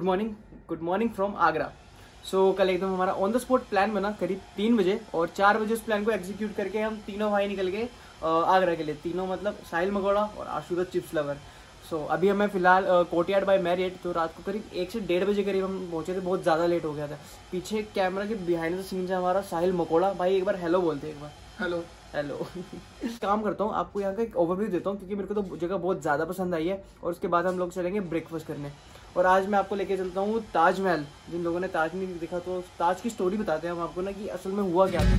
Good morning good morning from Agra so कल एकदम हमारा ऑन द स्पॉट प्लान बना करीब तीन बजे और चार बजे उस प्लान को एग्जीक्यूट करके हम तीनों भाई निकल गए आगरा के लिए। तीनों मतलब साहिल मगोड़ा और आशुदा चिप्स लवर सो so, अभी हमें फ़िलहाल कोटियाड बाय मैरियट तो रात को करीब एक से डेढ़ बजे करीब हम पहुँचे थे बहुत ज़्यादा लेट हो गया था। पीछे कैमरा के बिहाइंड द सीन्स है हमारा साहिल मकोड़ा भाई एक बार हेलो बोलते हैं एक बार। हेलो हेलो काम करता हूँ आपको यहाँ का एक ओवरव्यू देता हूँ क्योंकि मेरे को तो जगह बहुत ज़्यादा पसंद आई है और उसके बाद हम लोग चलेंगे ब्रेकफास्ट करने। और आज मैं आपको लेके चलता हूँ ताजमहल। जिन लोगों ने ताज नहीं देखा तो ताज की स्टोरी बताते हैं हम आपको ना कि असल में हुआ क्या था।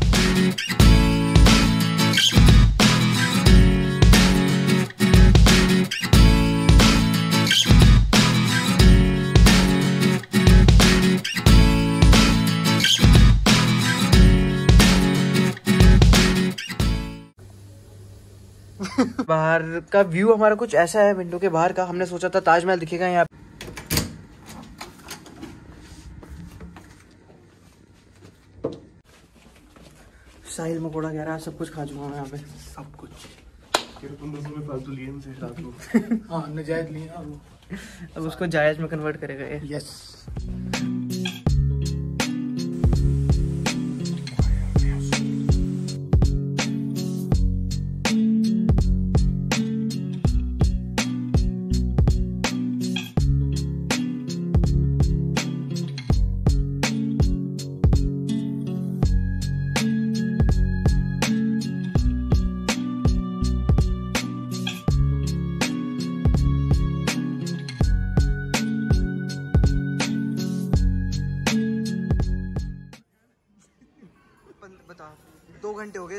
बाहर का व्यू हमारा कुछ ऐसा है, विंडो के बाहर का। हमने सोचा था ताजमहल दिखेगा यहाँ साहिल मकोड़ा कह रहा है सब कुछ खा चुका हूँ यहाँ पे। सब कुछ। फालतू लिए हाँ नजायज लिए अब उसको जायज़ में कन्वर्ट करेगा ये। यस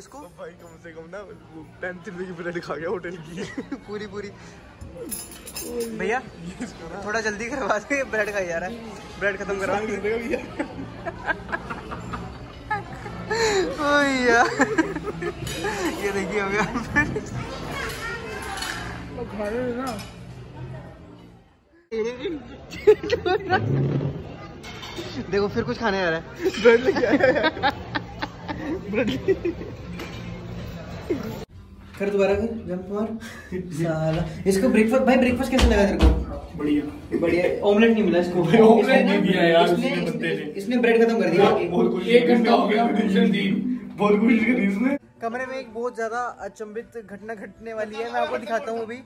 इसको? भाई कम से कम ना टेंथ रुपए की ब्रेड खा गया होटल की। पूरी पूरी। भैया थोड़ा जल्दी करवा दे ब्रेड खाई जा रहा है ब्रेड खत्म करवा का भैया ये देखिए हम ना? देखो फिर कुछ खाने आ रहा है। ब्रेड लेके आया फिर दोबारा कर जंप मार। साला इसको ब्रेकफास्ट भाई ब्रेकफास्ट कैसा लगा तेरे को? बढ़िया। बढ़िया ऑमलेट नहीं मिला इसको। ऑमलेट नहीं दिया यार इसने उसने बंदे ने। इसने ब्रेड खत्म कर दिया। बहुत कुछ एक घंटा हो गया। ट्यूशन दी बहुत कोशिश करी इसने कमरे में एक बहुत ज़्यादा अचंभित घटना घटने वाली है मैं आपको दिखाता हूँ अभी।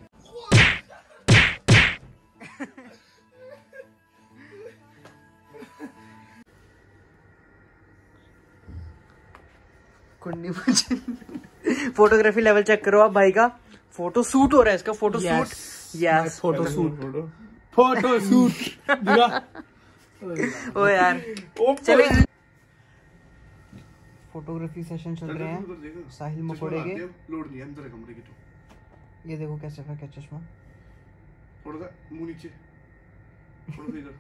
कुंडी मुझे। फोटोग्राफी लेवल चेक करो आप भाई का। फ़ोटो शूट हो रहा है इसका photo shoot yes photo shoot photo shoot ओ यार। चले। फोटोग्राफी सेशन चल रहे हैं। साहिल मकोड़े के। लोड नहीं अंदर कमरे की तो। ये देखो कैसे फेंका चश्मा? थोड़ा सा मुँह नीचे। थोड़ा सा इधर।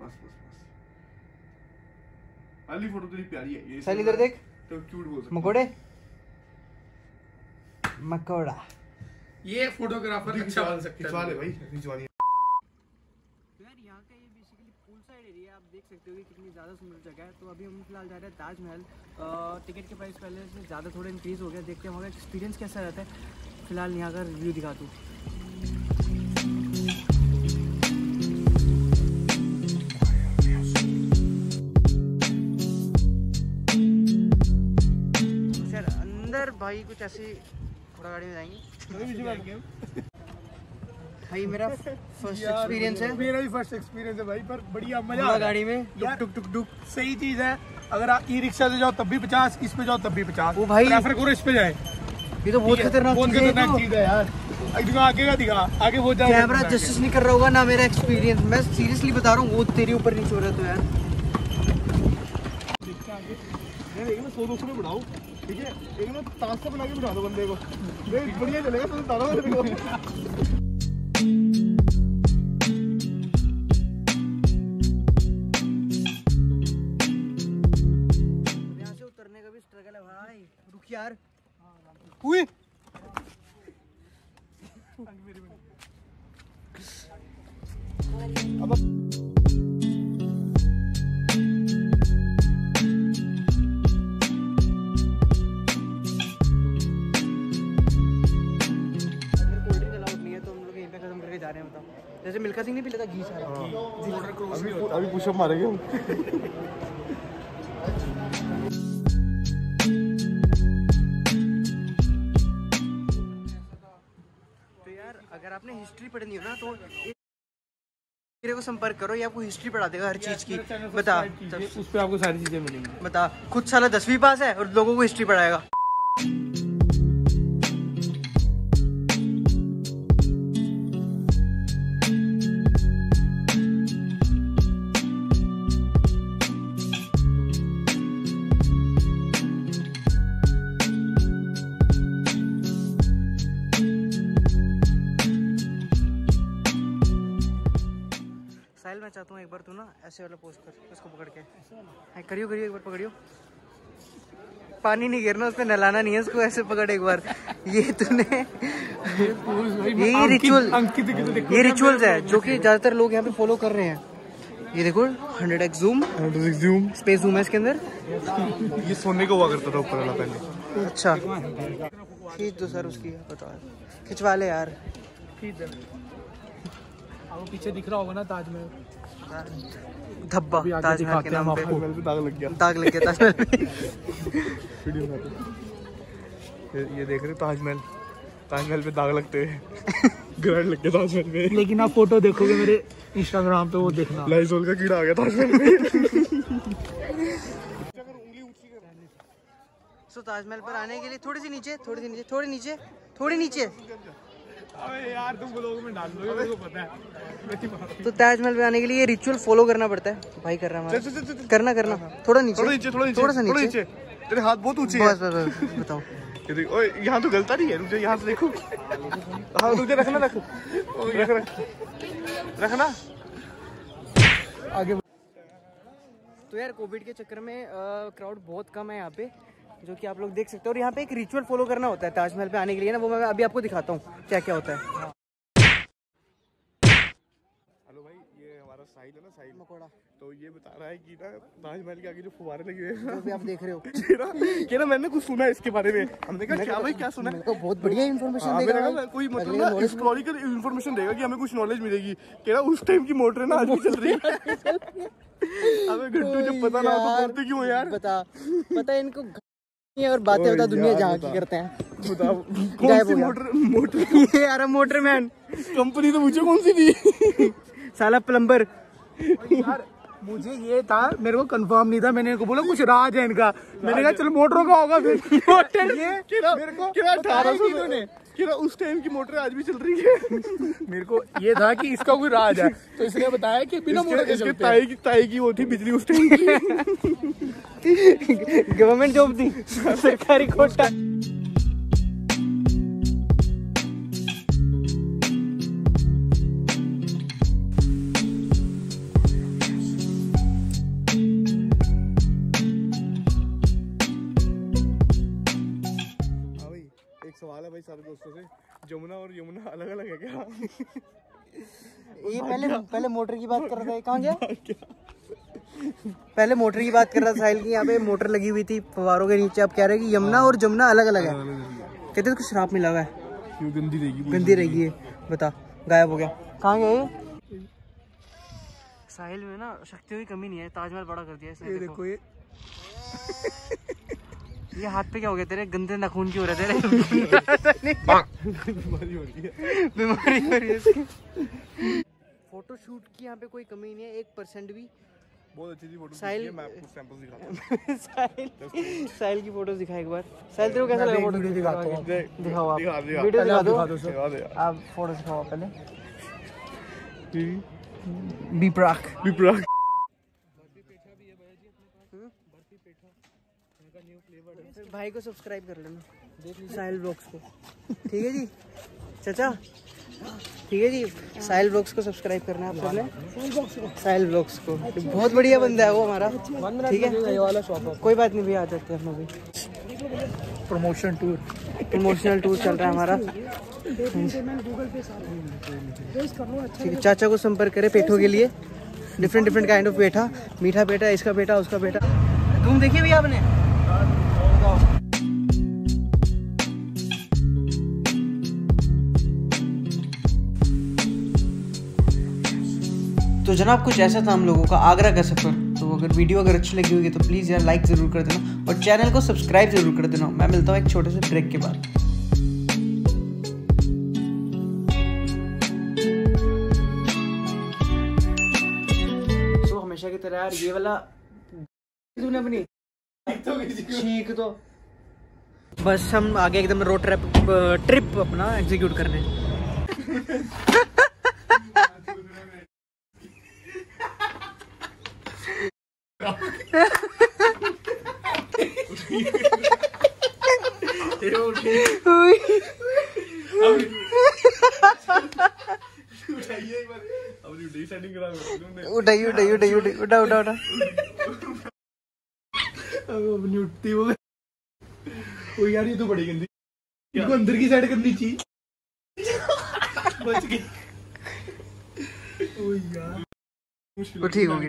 बस बस बस। अली फ़ोटो तेरी प्यारी है। ये साहिल इधर देख। तो क्यूट बोल सकते मकोड़े? मकोड़ा। ये फोटोग्राफर अच्छा बन सकता खिंचवा ले है भाई खिंचवा ले तो यार यहाँ का ये बेसिकली पूल साइड एरिया आप देख सकते हो कि कितनी ज़्यादा सुंदर जगह है। तो अभी हम फ़िलहाल जा रहे हैं ताजमहल। टिकट के प्राइस पहले से ज़्यादा थोड़ा इंक्रीज़ हो गया देखते हैं वहाँ का एक्सपीरियंस कैसा रहता है। फ़िलहाल यहाँ का रिव्यू दिखा दूँ। भाई कुछ ऐसी थोड़ा गाड़ी में जाएँगे। भाई मेरा फ़र्स्ट एक्सपीरियंस है। मेरा भी फ़र्स्ट एक्सपीरियंस है भाई पर बढ़िया मज़ा आ गाड़ी में टुक टुक टुक सही चीज़ है अगर आप ई रिक्शा से जाओ तब भी पचास इस पे जाओ तब भी पचास। वो भाई- प्रेफर करो इस पे जाए। ये तो बहुत खतरनाक बहुत चीज़ है खतरनाक तो। चीज़ है यार। दिखा आगे का दिखा आगे बहुत ज़्यादा कैमरा जस्टिस नहीं कर रहा होगा ना मेरा एक्सपीरियंस मैं सीरियसली बता रहा हूँ वो तेरे ऊपर नहीं छोड़ रहा तो यार। सौ दो सौ में बढ़ाओ। ठीक है? एक ना ताश से बना के बिठा दो बंदे को। बढ़िया चलेगा तो बता रहा को उतरने का भी स्ट्रगल है भाई। रुक यार। हुई? अगर मिल्खा सिंह नहीं पी लेता घी सारा। अभी अभी पुशअप मारेंगे हम। तो यार अगर आपने हिस्ट्री पढ़नी हो ना तो मेरे को संपर्क करो ये आपको हिस्ट्री पढ़ा देगा हर चीज़ की। बता। उस पर आपको सारी चीज़ें मिलेंगी। बता। खुद साला दसवीं पास है और लोगों को हिस्ट्री पढ़ाएगा। ऐसे वाला पोज कर उसको पकड़ के। हाँ करियो करियो एक बार पकड़ियो। पानी नहीं गिरना उस पर नहलाना नहीं है उसको ऐसे पकड़ एक बार। ये तूने ये रिचुअल तो ये रिचुअल्स है जो कि ज़्यादातर लोग यहाँ पे फॉलो कर रहे हैं। ये देखो hundred x zoom zoom space zoom है इसके अंदर। ये सोने को हुआ करता था ऊपर वाला पहले। अच्छा। खींच दो सर उसकी बताओ। खिंचवा ले यार। आपको पीछे दिख रहा होगा ना ताजमहल। धब्बा ताजमहल के नाम पे। दाग लग गया। दाग लग गया ताजमहल वीडियो बनाते ये, ये देख रहे ताजमहल। ताजमहल पे दाग लगते हैं। ग्रहण लग गया ताजमहल पे। लेकिन आप फ़ोटो देखोगे मेरे इंस्टाग्राम पे वो देखना। लाइजोल का कीड़ा आ गया ताजमहल पे। सो ताजमहल पर आने के लिए थोड़ी सी नीचे थोड़ी सी नीचे थोड़ी नीचे थोड़ी नीचे। तो ताजमहल पे आने के लिए ये रिचुअल फॉलो करना पड़ता है। भाई कर रहा है। करना करना। थोड़ा नीचे। थोड़ा नीचे थोड़ा नीचे थोड़ा सा नीचे। तेरे हाथ बहुत ऊँचे बस हैं बस बताओ। ओए यहाँ तो गलता नहीं है रुक जा यहाँ से देखो। हाँ रुक जा रखना रख। रख रख। रखना। आगे। तो यार कोविड के चक्कर में क्राउड बहुत कम है यहाँ पे। जो कि आप लोग देख सकते हो। और यहाँ पे एक रिचुअल फॉलो करना होता है ताजमहल पे आने के लिए ना वो मैं अभी आपको दिखाता हूँ क्या क्या होता है। हेलो भाई ये हमारा साहिल है ना साहिल। मकोड़ा। तो ये बता रहा है कि ना ताजमहल के आगे जो फुवारे लगे हुए हैं। आप देख रहे हो। कि ना मैंने कुछ सुना है इसके बारे में। हमने कहा क्या भाई क्या सुना है? मेरे बहुत बढ़िया इन्फॉर्मेशन हाँ, देगा कोई मतलब ना हिस्टोरिकल इन्फॉर्मेशन देगा कि हमें कुछ नॉलेज मिलेगी। कि ना उस टाइम की मोटर ना आज भी चल रही है। हमें घंटू जब पता ना हो तो करते क्यों यार? बता। पता इनको और बातें बता दुनिया जहाँ। की करते हैं। गायब हो मोटर मोटर ये यार मोटरमैन कंपनी तो मुझे कौन सी थी। साला प्लम्बर। यार मुझे ये था मेरे को कंफर्म नहीं था मैंने इनको बोला कुछ राज है इनका। मैंने कहा चलो मोटरों का होगा फिर। मोटर ये मेरे को अठारह सौ तूने। उस टाइम की मोटर आज भी चल रही है। मेरे को ये था कि इसका कोई राज है। तो इसने बताया कि बिना मोटर के चलते ताई की ताई की वो थी बिजली उस टाइम की। गवर्नमेंट जॉब थी। सरकारी कोटा। और यमुना अलग अलग है क्या? ये पहले पहले मोटर की बात कर रहा था कहाँ गया? पहले मोटर की बात कर रहा था साहिल की यहाँ पे मोटर लगी हुई थी फवारों के नीचे अब कह रहे हैं कि यमुना और जमुना अलग अलग है। कहते हैं कुछ श्राप मिला हुआ है। गंदी रहेगी गंदी रहेगी ये बता गायब हो गया। कहाँ गया ये? साहिल में ना शक्तियों की कमी नहीं है ताजमहल बड़ा कर दिया इसने देखो ये। ये हाथ पे क्या हो गया तेरे? गंदे नाखून की हो रहे तेरे? बीमारी हो रही है। बीमारी हो रही है। इसकी फ़ोटो शूट की यहाँ पे कोई कमी नहीं है एक परसेंट भी। बहुत अच्छी थी फ़ोटो साहिल- मैं आपको सैंपल दिखाता साहिल साहिल की फ़ोटो दिखा एक बार। साहिल तेरे को कैसा लगा फ़ोटो दिखाता हूँ। दिखाओ आप। दिखा दिखा। वीडियो दिखा दो। आप फ़ोटो दिखाओ पहले। बी प्राक विप्रा भाई को सब्सक्राइब कर लेना। साहिल ब्लॉग्स को। ठीक है जी? चाचा? ठीक है जी? साहिल ब्लॉग्स को सब्सक्राइब करना है आप सबने साहिल ब्लॉग्स को। बहुत बढ़िया बंदा है वो हमारा। ठीक है? वाला शॉप कोई बात नहीं भैया आ जाते हैं हम अभी। प्रमोशन टूर प्रमोशनल टूर चल रहा है हमारा। ठीक है चाचा को संपर्क करें पेठों के लिए। Different different kind of petha. मीठा पेठा इसका पेठा उसका पेठा। तुम देखिए भैया आपने तो जनाब, कुछ ऐसा था हम लोगों का आगरा का सफ़र। तो अगर वीडियो अगर अच्छी लगी होगी तो प्लीज़ यार लाइक ज़रूर कर देना और चैनल को सब्सक्राइब ज़रूर कर देना। मैं मिलता हूँ एक छोटे से ब्रेक के बाद। की तरह यार ये वाला अपनी ठीक तो। बस हम आगे एकदम रोड ट्रिप ट्रिप अपना एग्जीक्यूट करने उठाइए उठाइए उठाइए उठाइए उठा उठा उठा अपनी उठती वो ओ यार ये तो बड़ी गंदी इनको अंदर की साइड करनी चाहिए। बच गई। ओ यार वो ठीक होगी